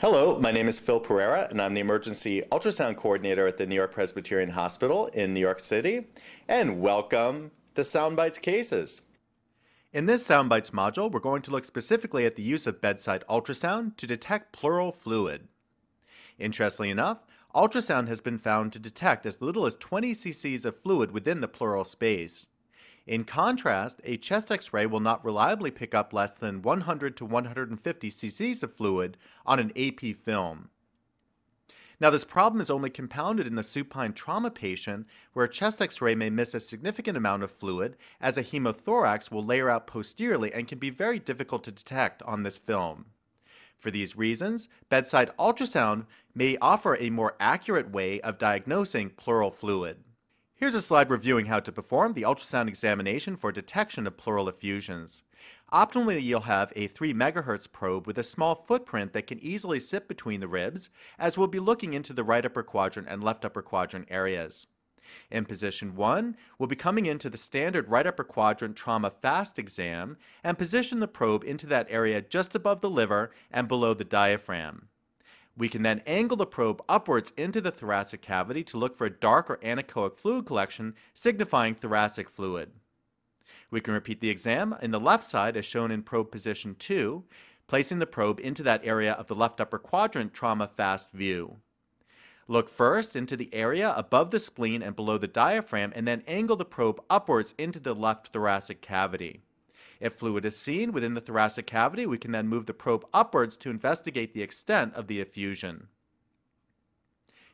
Hello, my name is Phil Perera, and I'm the emergency ultrasound coordinator at the New York Presbyterian Hospital in New York City. And welcome to Soundbites Cases. In this Soundbites module, we're going to look specifically at the use of bedside ultrasound to detect pleural fluid. Interestingly enough, ultrasound has been found to detect as little as 20 cc's of fluid within the pleural space. In contrast, a chest x-ray will not reliably pick up less than 100 to 150 cc's of fluid on an AP film. Now, this problem is only compounded in the supine trauma patient, where a chest x ray may miss a significant amount of fluid, as a hemothorax will layer out posteriorly and can be very difficult to detect on this film. For these reasons, bedside ultrasound may offer a more accurate way of diagnosing pleural fluid. Here's a slide reviewing how to perform the ultrasound examination for detection of pleural effusions. Optimally, you'll have a 3 MHz probe with a small footprint that can easily sit between the ribs, as we'll be looking into the right upper quadrant and left upper quadrant areas. In position 1, we'll be coming into the standard right upper quadrant trauma fast exam and position the probe into that area just above the liver and below the diaphragm. We can then angle the probe upwards into the thoracic cavity to look for a dark or anechoic fluid collection signifying thoracic fluid. We can repeat the exam in the left side as shown in probe position 2, placing the probe into that area of the left upper quadrant trauma fast view. Look first into the area above the spleen and below the diaphragm and then angle the probe upwards into the left thoracic cavity. If fluid is seen within the thoracic cavity, we can then move the probe upwards to investigate the extent of the effusion.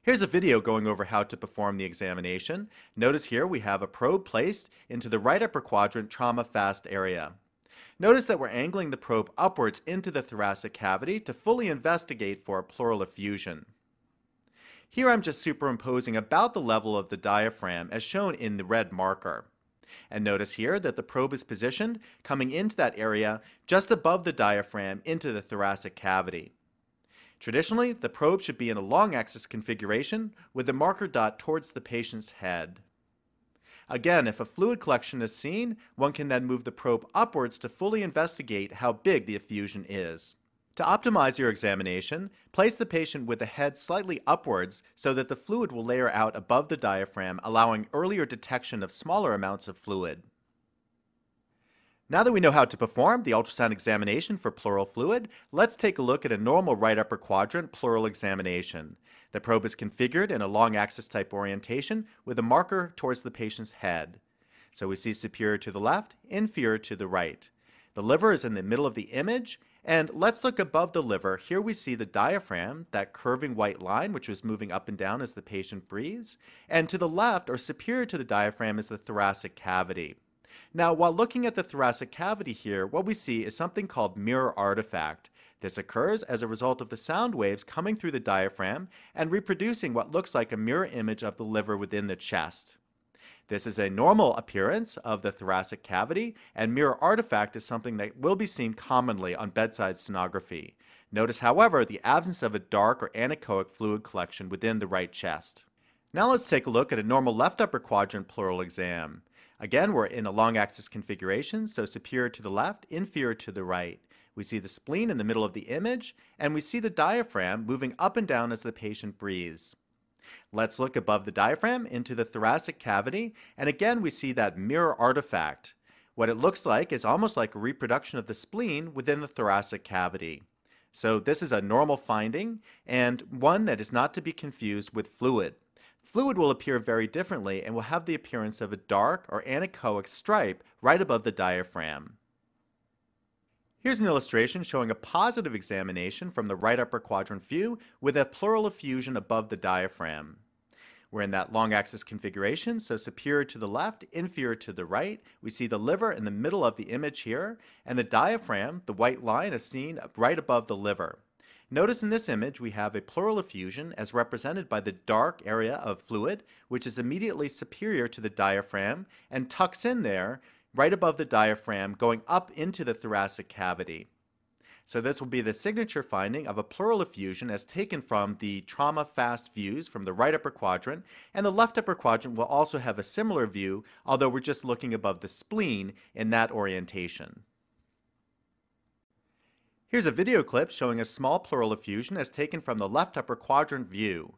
Here's a video going over how to perform the examination. Notice here we have a probe placed into the right upper quadrant trauma fast area. Notice that we're angling the probe upwards into the thoracic cavity to fully investigate for a pleural effusion. Here I'm just superimposing about the level of the diaphragm as shown in the red marker. And notice here that the probe is positioned coming into that area just above the diaphragm into the thoracic cavity. Traditionally, the probe should be in a long axis configuration with the marker dot towards the patient's head. Again, if a fluid collection is seen, one can then move the probe upwards to fully investigate how big the effusion is. To optimize your examination, place the patient with the head slightly upwards so that the fluid will layer out above the diaphragm, allowing earlier detection of smaller amounts of fluid. Now that we know how to perform the ultrasound examination for pleural fluid, let's take a look at a normal right upper quadrant pleural examination. The probe is configured in a long axis type orientation with a marker towards the patient's head. So we see superior to the left, inferior to the right. The liver is in the middle of the image, and let's look above the liver. Here we see the diaphragm, that curving white line, which was moving up and down as the patient breathes. And to the left, or superior to the diaphragm, is the thoracic cavity. Now, while looking at the thoracic cavity here, what we see is something called mirror artifact. This occurs as a result of the sound waves coming through the diaphragm and reproducing what looks like a mirror image of the liver within the chest. This is a normal appearance of the thoracic cavity, and mirror artifact is something that will be seen commonly on bedside sonography. Notice, however, the absence of a dark or anechoic fluid collection within the right chest. Now let's take a look at a normal left upper quadrant pleural exam. Again, we're in a long axis configuration, so superior to the left, inferior to the right. We see the spleen in the middle of the image, and we see the diaphragm moving up and down as the patient breathes. Let's look above the diaphragm into the thoracic cavity, and again we see that mirror artifact. What it looks like is almost like a reproduction of the spleen within the thoracic cavity. So this is a normal finding, and one that is not to be confused with fluid. Fluid will appear very differently and will have the appearance of a dark or anechoic stripe right above the diaphragm. Here's an illustration showing a positive examination from the right upper quadrant view with a pleural effusion above the diaphragm. We're in that long axis configuration, so superior to the left, inferior to the right. We see the liver in the middle of the image here, and the diaphragm, the white line, is seen right above the liver. Notice in this image we have a pleural effusion as represented by the dark area of fluid, which is immediately superior to the diaphragm and tucks in there right above the diaphragm going up into the thoracic cavity. So this will be the signature finding of a pleural effusion as taken from the trauma fast views from the right upper quadrant, and the left upper quadrant will also have a similar view, although we're just looking above the spleen in that orientation. Here's a video clip showing a small pleural effusion as taken from the left upper quadrant view.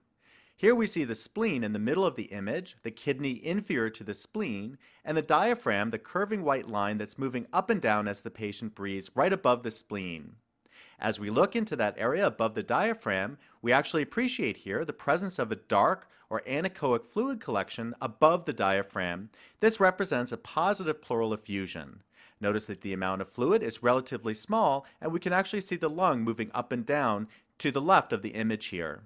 Here we see the spleen in the middle of the image, the kidney inferior to the spleen, and the diaphragm, the curving white line that's moving up and down as the patient breathes right above the spleen. As we look into that area above the diaphragm, we actually appreciate here the presence of a dark or anechoic fluid collection above the diaphragm. This represents a positive pleural effusion. Notice that the amount of fluid is relatively small and we can actually see the lung moving up and down to the left of the image here.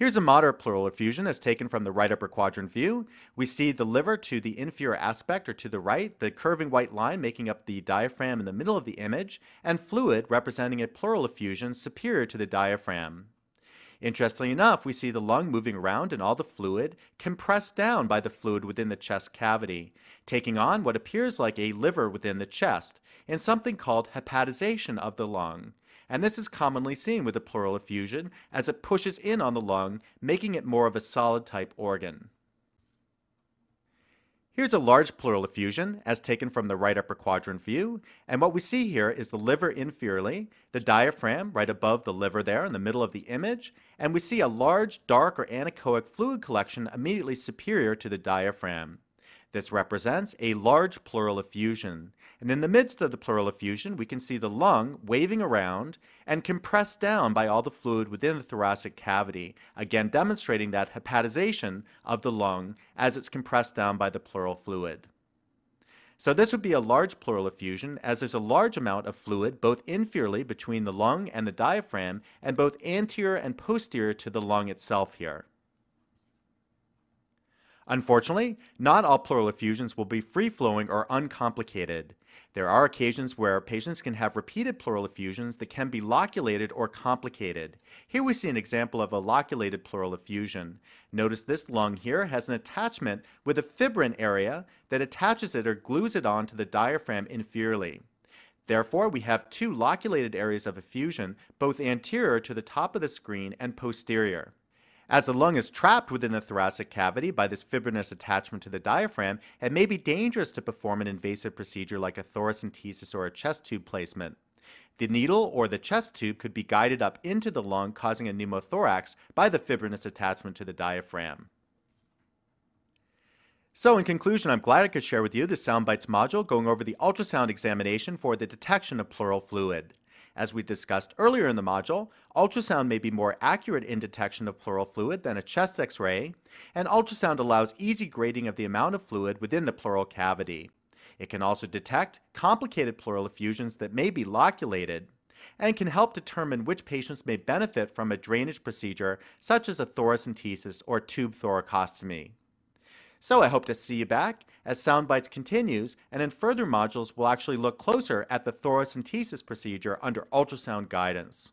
Here's a moderate pleural effusion as taken from the right upper quadrant view. We see the liver to the inferior aspect or to the right, the curving white line making up the diaphragm in the middle of the image, and fluid representing a pleural effusion superior to the diaphragm. Interestingly enough, we see the lung moving around and all the fluid compressed down by the fluid within the chest cavity, taking on what appears like a liver within the chest, in something called hepatization of the lung. And this is commonly seen with the pleural effusion as it pushes in on the lung, making it more of a solid type organ. Here's a large pleural effusion as taken from the right upper quadrant view. And what we see here is the liver inferiorly, the diaphragm right above the liver there in the middle of the image. And we see a large dark or anechoic fluid collection immediately superior to the diaphragm. This represents a large pleural effusion. And in the midst of the pleural effusion, we can see the lung waving around and compressed down by all the fluid within the thoracic cavity, again demonstrating that hepatization of the lung as it's compressed down by the pleural fluid. So this would be a large pleural effusion as there's a large amount of fluid both inferiorly between the lung and the diaphragm and both anterior and posterior to the lung itself here. Unfortunately, not all pleural effusions will be free-flowing or uncomplicated. There are occasions where patients can have repeated pleural effusions that can be loculated or complicated. Here we see an example of a loculated pleural effusion. Notice this lung here has an attachment with a fibrin area that attaches it or glues it onto the diaphragm inferiorly. Therefore, we have two loculated areas of effusion, both anterior to the top of the screen and posterior. As the lung is trapped within the thoracic cavity by this fibrinous attachment to the diaphragm, it may be dangerous to perform an invasive procedure like a thoracentesis or a chest tube placement. The needle or the chest tube could be guided up into the lung, causing a pneumothorax by the fibrinous attachment to the diaphragm. So in conclusion, I'm glad I could share with you the SoundBites module going over the ultrasound examination for the detection of pleural fluid. As we discussed earlier in the module, ultrasound may be more accurate in detection of pleural fluid than a chest x-ray, and ultrasound allows easy grading of the amount of fluid within the pleural cavity. It can also detect complicated pleural effusions that may be loculated, and can help determine which patients may benefit from a drainage procedure such as a thoracentesis or tube thoracostomy. So I hope to see you back as SoundBites continues, and in further modules we'll actually look closer at the thoracentesis procedure under ultrasound guidance.